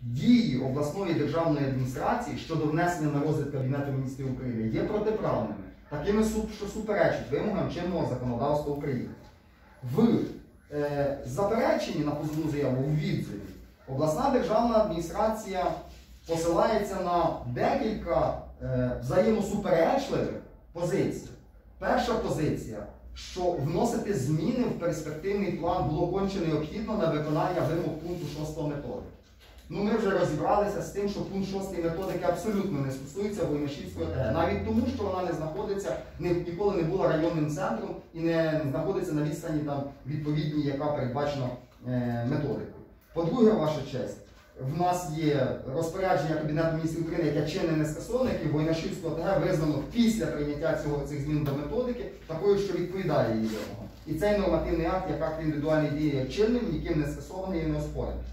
дії обласної державної адміністрації щодо внесення на розгляд Кабінету міністрів України є протиправними, такими, що суперечать вимогам чинного законодавства України. В е, запереченні на позовну заяву у відзиві обласна державна адміністрація посилається на декілька е, взаємосуперечливих позицій. Перша позиція, що вносити зміни в перспективний план було конче необхідно на виконання вимог пункту 6 методики. Ну, ми вже розібралися з тим, що пункт 6 методики абсолютно не стосується Войнашівської ОТГ. Навіть тому, що вона не знаходиться, ніколи не була районним центром і не знаходиться на відстані там відповідній, яка передбачена е, методикою. По-друге, ваша честь, в нас є розпорядження Кабінету міністрів України, яке чинне не скасоване, яке Войнашівську ОТГ визнано після прийняття цього цих змін до методики, такою, що відповідає її вимогам. І цей нормативний акт, як акт індивідуальний діє як чинним, ніким не скасований і не оспорений.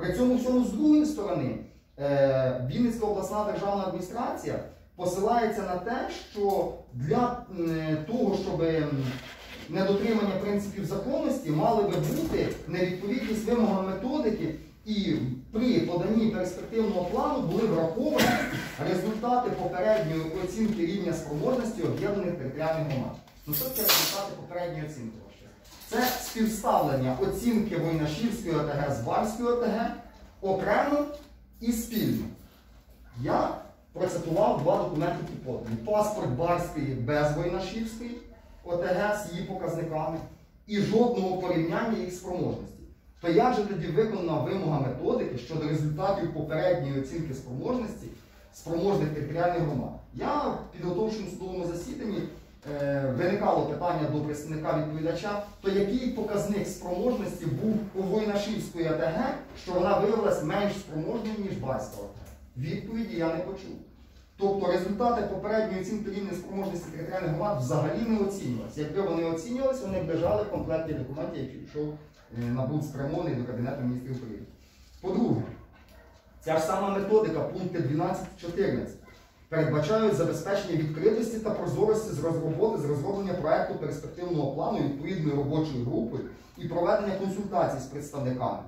При цьому всьому з другої сторони е, Вінницька обласна державна адміністрація посилається на те, що для того, щоб недотримання принципів законності мали би бути невідповідність вимогам методики, і при поданні перспективного плану були враховані результати попередньої оцінки рівня спроможності об'єднаних територіальних громад. Ну що це результати попередньої оцінки? Це співставлення оцінки Войнашівської ОТГ з Барської ОТГ окремо і спільно. Я процитував два документи які подані. Паспорт Барської без Войнашівської ОТГ з її показниками і жодного порівняння їх спроможності. То як же тоді виконана вимога методики щодо результатів попередньої оцінки спроможності спроможних територіальних громад? Я в підготовчому судовому засіданні виникало питання до представника відповідача, то який показник спроможності був у Войнашівської АТГ, що вона виявилась менш спроможною, ніж Барська АТГ? Відповіді я не почув. Тобто результати попередньої оцінки рівня спроможності територіальних громад взагалі не оцінювалися. Якби вони оцінювалися, вони б лежали в комплекті документів, який йшов е, набув спрямований до Кабінету міністрів України. По-друге, ця ж сама методика, пункти 12-14, передбачають забезпечення відкритості та прозорості з роботи з розроблення проекту перспективного плану відповідною робочою групою і проведення консультацій з представниками.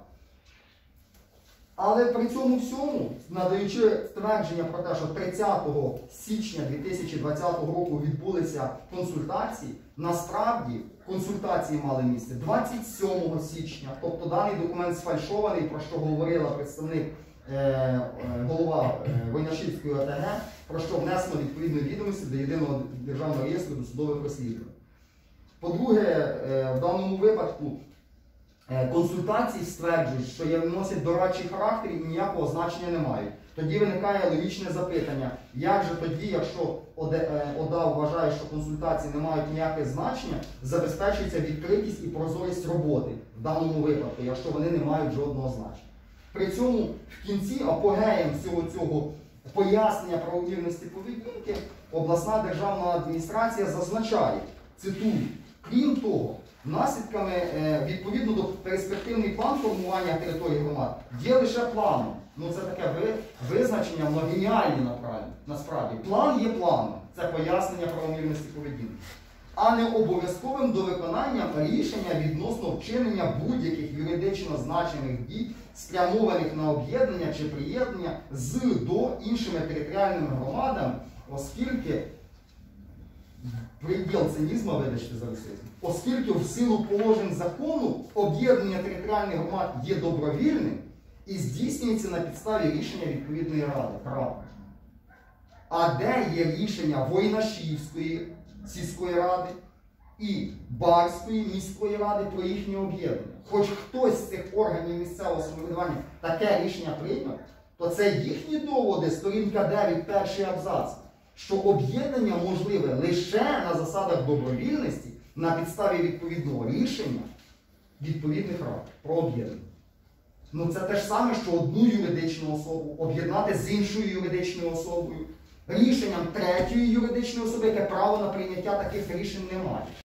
Але при цьому всьому, надаючи ствердження про те, що 30 січня 2020 року відбулися консультації, насправді консультації мали місце 27 січня, тобто даний документ сфальшований, про що говорила представник голова е, Войнашівської ОТГ, про що внесено відповідні відомості до єдиного державного реєстру досудових розслідувань. По-друге, е, в даному випадку Е, Консультації стверджують, що є носять дорадчий характер і ніякого значення не мають. Тоді виникає логічне запитання, як же тоді, якщо е, ОДА вважає, що консультації не мають ніякого значення, забезпечується відкритість і прозорість роботи в даному випадку, якщо вони не мають жодного значення. При цьому в кінці апогеєм всього цього пояснення правомірності поведінки обласна державна адміністрація зазначає, цитую, крім того, наслідками е, відповідно до перспективний план формування території громад є лише планом. Ну це таке визначення, воно геніальне насправді. План є планом. Це пояснення правомірності поведінки. А не обов'язковим до виконання рішення відносно вчинення будь-яких юридично значених дій, спрямованих на об'єднання чи приєднання з до іншими територіальними громадами, оскільки приділ цинізму, вибачте за расизм, оскільки в силу положень закону об'єднання територіальних громад є добровільним і здійснюється на підставі рішення відповідної ради. Правда. А де є рішення Войнашівської сільської ради і Барської міської ради про їхнє об'єднання? Хоч хтось з цих органів місцевого самоврядування таке рішення прийняв, то це їхні доводи, сторінка 9, перший абзац, що об'єднання можливе лише на засадах добровільності на підставі відповідного рішення відповідних рад про об'єднання. Ну це те ж саме, що одну юридичну особу об'єднати з іншою юридичною особою, рішенням третьої юридичної особи, яке право на прийняття таких рішень не має.